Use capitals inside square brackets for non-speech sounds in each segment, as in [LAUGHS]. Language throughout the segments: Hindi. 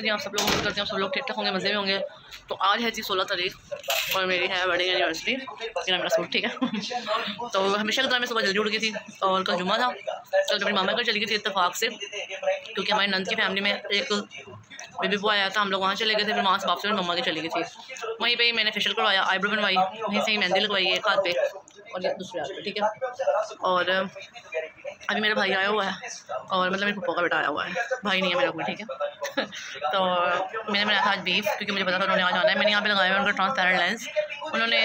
कैसे जी आप सब लोग उम्मीद करते हैं सब लोग ठीक ठाक होंगे, मज़े में होंगे। तो आज है जी सोलह तारीख, और मेरी है वेडिंग एनिवर्सरी मेरा मेरा सूट ठीक है? [LAUGHS] तो हमेशा की तरह मैं सुबह जल्दी उठ गई थी, और कल जुमा था। कल तो मेरे मामा घर चली गई थी इतफाक़ से, क्योंकि हमारी नंद की फैमिली में एक बेबी बॉय आया था, हम लोग वहाँ चले गए थे, फिर वहाँ से वापस मेरी मम्मा की चली गई थी। वहीं पर मैंने फेशियल करवाया आईब्रो बनवाई, वहीं से ही मेहंदी लगवाई एक हाथ पे, और दूसरे हाथ पे, ठीक है? और अभी मेरा भाई आया हुआ है, और मतलब मेरे पप्पा का बेटा आया हुआ है, भाई नहीं है मेरा कोई, ठीक है? [LAUGHS] तो मैंने बनाया था आज बीफ क्योंकि मुझे पता था उन्होंने आज आना है मैंने यहाँ पे लगाया है उनका ट्रांसपेरेंट लेंस उन्होंने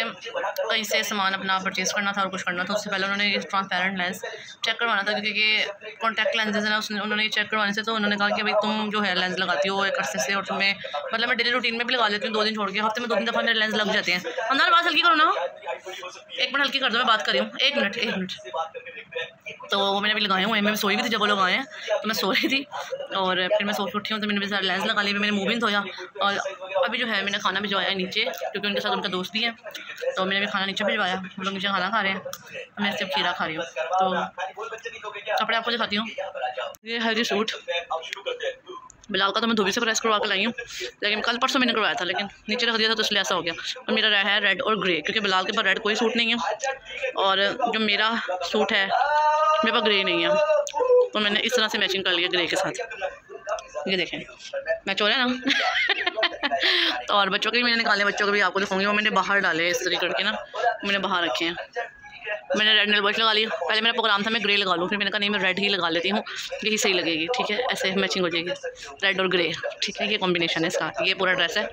कहीं से सामान अपना परचेज़ करना था और कुछ करना था। उससे पहले उन्होंने ट्रांसपेरेंट लेंस चेक करवाना था क्योंकि कॉन्टैक्ट लेंसेज है ना, उसने उन्होंने ये चेक करवाने से तो उन्होंने कहा कि भाई तुम जो है लेंस लगाती हो, एक अर्से से और तुम्हें मतलब मैं डेली रूटीन में भी लगा लेती हूँ, दो दिन छोड़ के, हफ़्ते में दो तीन दफ़ा मेरे लेंस लग जाते हैं। अंदर बात हल्की करो ना। एक मिनट हल्की कर दो, मैं बात कर रही हूँ। एक मिनट एक मिनट। तो वो मैंने भी लगाए हुए हैं। मैं सोई भी थी जब वो लगाए हैं तो मैं सो रही थी और फिर मैं सो उठी हूँ तो मैंने भी सारे लेंस लगा लिए मैंने मुँह भी धोया और अभी जो है मैंने खाना भिजवाया नीचे, क्योंकि उनके साथ उनका दोस्त भी है। तो मैंने भी खाना नीचे भिजवाया। हम लोग नीचे खाना खा रहे हैं। मैं सिर्फ़ खीरा खा रही हूँ। तो कपड़े आपको दिखाती हूँ। ये है जी सूट बिलाल का तो मैं धोबी से प्रेस करवा के लाई हूँ। लेकिन कल परसों मैंने करवाया था, लेकिन नीचे रख दिया था तो इसलिए ऐसा हो गया। और मेरा रहा है रेड और ग्रे क्योंकि बिलाल के पास रेड कोई सूट नहीं है। और जो मेरा सूट है, मेरे पास ग्रे नहीं है। तो मैंने इस तरह से मैचिंग कर लिया ग्रे के साथ। ये देखें। मैच हो रहा है ना? और बच्चों के भी मैंने निकाले, बच्चों के भी आपको दिखाऊँगी। वो मैंने बाहर डाले इस तरीके करके ना। मैंने बाहर रखे हैं। मैंने रेड नेल पॉलिश लगा लिया पहले मेरा प्रोग्राम था, मैं ग्रे लगा लूँ, फिर मैंने कहा, नहीं, मैं रेड ही लगा लेती हूँ, यही सही लगेगी, ठीक है? ऐसे मैचिंग हो जाएगी रेड और ग्रे ठीक है? ये कॉम्बिनेशन है इसका, ये पूरा ड्रेस है।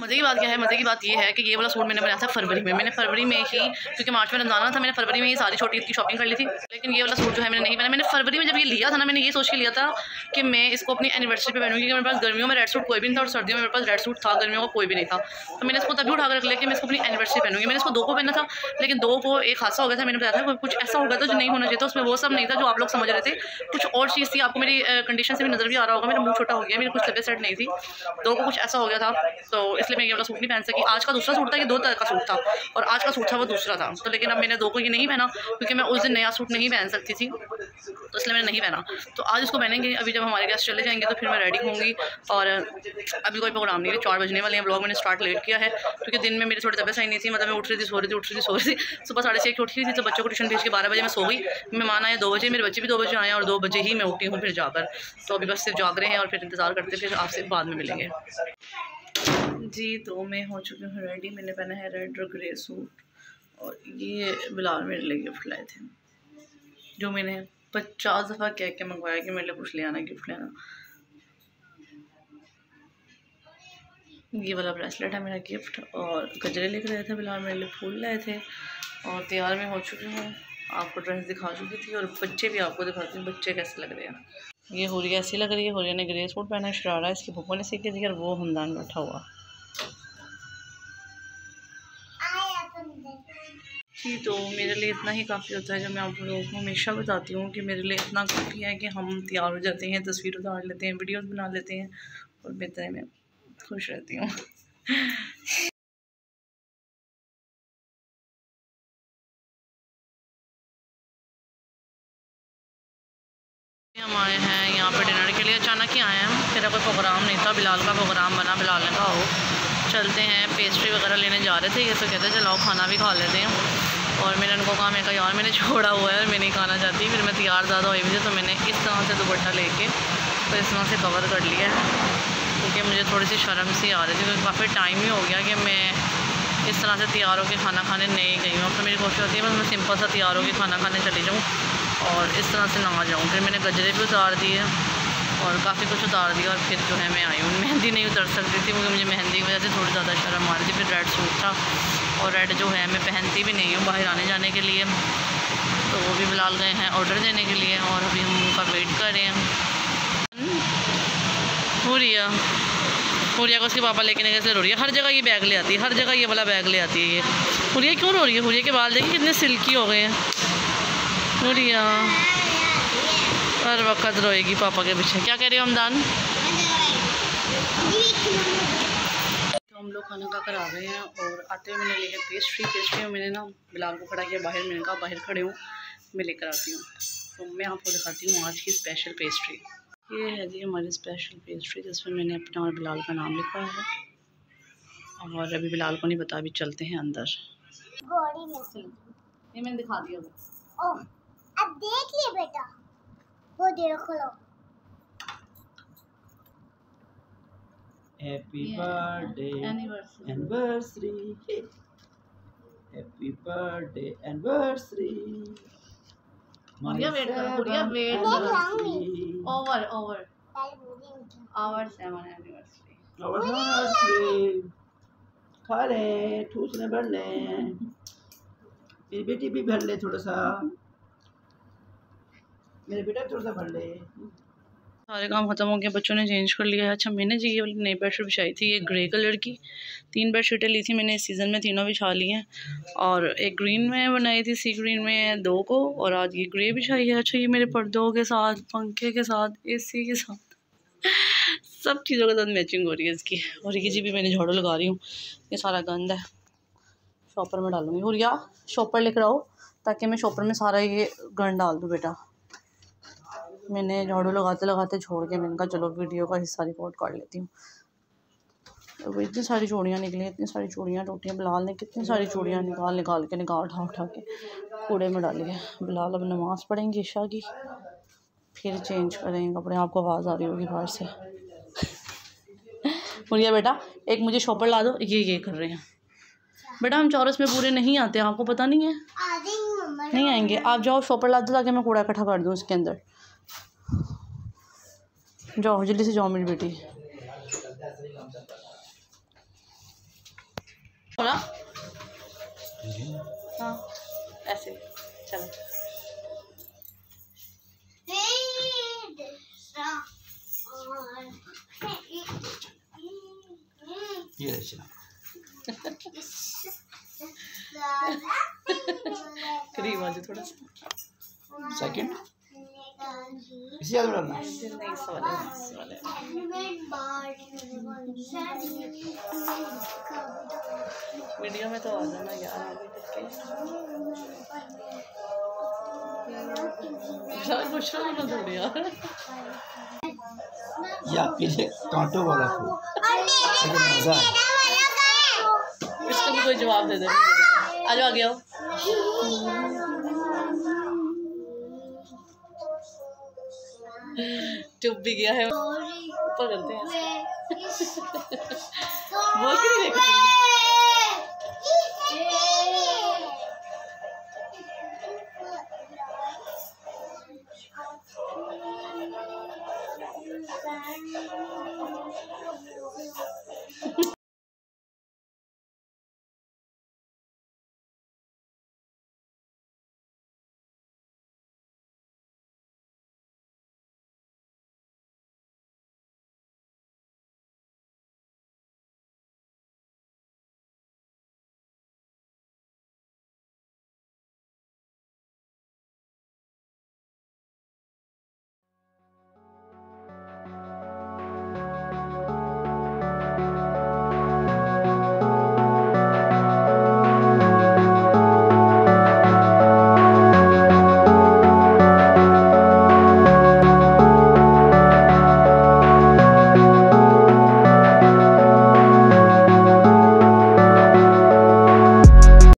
मज़े की बात क्या है? मज़े की बात ये है कि ये वाला सूट मैंने बनाया था फरवरी में। मैंने फरवरी में ही, क्योंकि मार्च में रमजाना था, मैंने फरवरी में ही सारी छोटी इसकी शॉपिंग कर ली थी। लेकिन ये वाला सूट जो है मैंने नहीं बनाया। मैंने फरवरी में जब ये लिया था ना, मैंने ये सोच के लिया था कि मैं इसको अपनी एनिवर्सरी पर पहनूँगी क्योंकि मेरे पास गर्मियों में रेड सूट कोई भी नहीं था और सर्दियों में मेरे पास रेड सूट था, गर्मियों का कोई भी नहीं था। तो मैंने इसको तभी उठाकर रख लिया कि मैं इसको अपनी एनिवर्सरी पहनूँगी। मैंने इसको दो को पहना था, लेकिन दो को एक हादसा हो गया था, मैंने रहा था कुछ ऐसा हो गया था तो जो नहीं होना चाहिए था, उसमें वो सब नहीं था जो आप लोग समझ रहे थे। कुछ और चीज़ थी, आपको मेरी कंडीशन से भी नज़र भी आ रहा होगा, मेरा मुँह छोटा हो गया, मेरी कुछ तबियत सेट नहीं थी तो दो को कुछ ऐसा हो गया था तो इसलिए मैं ये वाला सूट नहीं पहन सकी। आज का दूसरा सूट था, ये दो तरह का सूट था, और आज का सूट था वो दूसरा था तो लेकिन अब मैंने दो को ये नहीं पहना, क्योंकि मैं उस दिन नया सूट नहीं पहन सकती थी तो इसलिए मैंने नहीं पहना। तो आज उसको पहनेंगे, अभी जब हमारे गेस्ट चले जाएँगे तो फिर मैं रेडी होंगी, और अभी कोई प्रोग्राम नहीं है, चार बजने वाले हैं ब्लॉग मैंने स्टार्ट लेट किया है, क्योंकि दिन में मेरी थोड़ी तबियत सही नहीं थी मतलब मैं उठ रही थी, सो रही थी, उठ रही थी, सो रही थी, सुबह साढ़े छः की उठ रही थी तो बच्चों बच्चों को ट्यूशन भेज के बारह बजे मैं सो गई। मैं मेहमान आए दो बजे, मेरे बच्चे भी दो बजे आए और दो बजे ही मैं उठी हूँ फिर जाकर। तो अभी बस सिर्फ़ जाग रहे हैं और फिर इंतज़ार करते फिर आपसे बाद में मिलेंगे। जी तो मैं हो चुकी हूँ रेडी। मैंने पहना है रेड और ग्रे सूट और ये बिलाल मेरे लिए गिफ्ट लाए थे। जो मैंने पचास दफ़ा कह के मंगवाया कि मेरे लिए कुछ ले आना, गिफ्ट लेना ये वाला ब्रेसलेट है मेरा गिफ्ट और गजरे लेकर आए थे फ़िलहाल, मेरे लिए फूल लाए थे और तैयार में हो चुके हैं। आपको ड्रेस दिखा चुकी थी और बच्चे भी आपको दिखाते हैं, बच्चे कैसे लग रहे हैं। ये होरिया ऐसी लग रही है, होरिया ने ग्रे सूट पहना है शरारा इसकी भूखों ने सीखी थी और वो हमदान बैठा हुआ। जी तो मेरे लिए इतना ही काफ़ी होता है जब मैं आप लोगों को हमेशा बताती हूँ कि मेरे लिए इतना काफ़ी है कि हम तैयार हो जाते हैं, तस्वीर उतार लेते हैं वीडियोस बना लेते हैं और बेहतर में खुश रहती हूँ। हम आए हैं यहाँ पे डिनर के लिए। अचानक ही आए हैं। तेरा कोई प्रोग्राम नहीं था। बिलाल का प्रोग्राम बना। बिलाल ने कहा हो चलते हैं। पेस्ट्री वगैरह लेने जा रहे थे। ये तो कहते चलाओ खाना भी खा लेते हैं। और मैंने उनको कहा, मैं कहा, यार, मैंने छोड़ा हुआ है। और मैं नहीं खाना चाहती। फिर मैं तैयार ज़्यादा हुई मुझे तो मैंने इस तरह से दुपट्टा लेके तो इस तरह से कवर कर लिया है। कि मुझे थोड़ी सी शर्म सी आ रही थी, क्योंकि काफ़ी टाइम ही हो गया कि मैं इस तरह से तैयार होकर खाना खाने नहीं गई हूँ। फिर मेरी कोशिश होती है, बस मैं सिंपल सा तैयार होकर खाना खाने चली जाऊँ और इस तरह से ना जाऊँ। फिर मैंने गजरे भी उतार दिए और काफ़ी कुछ उतार दिया और फिर जो है मैं आई हूँ। मेहंदी नहीं उतर सकती थी, क्योंकि मुझे मेहंदी की वजह से थोड़ी ज़्यादा शर्म आ रही थी। फिर रेड सूट था और रेड जो है मैं पहनती भी नहीं हूँ बाहर आने जाने के लिए। तो वो भी बिलाल गए हैं ऑर्डर देने के लिए और अभी हम उनका वेट कर रहे हैं। हो रही है। हुरिया को उसके पापा लेके नहीं कैसे रो रही है हर जगह ये बैग ले आती है, हर जगह ये वाला बैग ले आती है ये। हुरिया क्यों रो रही है? हुरिया के बाल देखिए कितने सिल्की हो गए हैं। हुरिया हर वक्त रोएगी पापा के पीछे। क्या कह रही हो हमदान तो हम लोग खाना खाकर आ गए हैं और आते हुए मैंने लेकर पेस्ट्री पेस्ट्री में मैंने ना बिलाल को खड़ा किया बाहर। मैंने कहा, बाहर खड़े हूँ, मैं लेकर आती हूँ। तो मैं आपको दिखाती हूँ आज की स्पेशल पेस्ट्री ये है जी हमारी स्पेशल पेस्ट्री जिसमें मैंने अपना और बिलाल का नाम लिखा है। और अभी बिलाल को नहीं पता अभी चलते हैं अंदर। ये मैंने दिखा दिया ओ, अब देख लिए बेटा। वो देख लो Happy birthday anniversary. Happy birthday anniversary. गुड़िया वेट करो गुड़िया वेट करो over over our seven anniversary our seven anniversary खा खा ले ठूसने भर ले मेरी बेटी भी भर ले थोड़ा सा मेरे बेटा थोड़ा सा भर ले सारे काम ख़त्म हो गया बच्चों ने चेंज कर लिया है। अच्छा मैंने जी ये वाली नई बेडशीट बिछाई थी ये ग्रे कलर की। तीन बेडशीटें ली थी मैंने, इस सीज़न में तीनों बिछा ली हैं। और एक ग्रीन में बनाई थी सी ग्रीन में दो को, और आज ये ग्रे बिछाई है। अच्छा ये मेरे पर्दों के साथ, पंखे के साथ एसी के साथ। सब चीज़ों के साथ मैचिंग हो रही है इसकी। और ये जी भी मैंने झाड़ू लगा रही हूँ। ये सारा गंद है। शॉपर में डालूँगी। और या शॉपर लेकर आओ, ताकि मैं शॉपर में सारा ये गंद डाल दूँ बेटा। मैंने झाड़ू लगाते लगाते छोड़ के मैंने कहा चलो वीडियो का हिस्सा रिकॉर्ड कर लेती हूँ। तो इतनी सारी चूड़ियाँ निकली इतनी सारी चूड़ियाँ टूटियाँ बिलाल ने कितनी सारी चूड़ियाँ निकाल निकाल के निकाल उठा उठा के कूड़े में डाली है बिलाल अब नमाज़ पढ़ेंगे ईशा की। फिर चेंज करेंगे कपड़े। आपको आवाज़ आ रही होगी बाहर से। मुड़िया बेटा एक मुझे शॉपर ला दो। ये ये कर रहे हैं। बेटा हम चौरस में पूरे नहीं आते आपको पता नहीं है? नहीं आएँगे। आप जाओ शॉपर ला दो ताकि मैं कूड़ा इकट्ठा कर दूँ उसके अंदर। जाओ जल्दी से जाओ मेरी बेटी। थोड़ा हाँ ऐसे। चलो। ये [LAUGHS] आज थोड़ा सा। सेकंड इसी डालना नहीं वीडियो में तो आ जाना यार आगे करके यार कुछ ना थोड़ी यार ये आपके लिए कांटों वाला फूल लेकिन मज़ा है इसका भी कोई जवाब दे दे आ जाओ आगे आओ चुप भी गया है। ऊपर करते हैं। बोल के नहीं देखते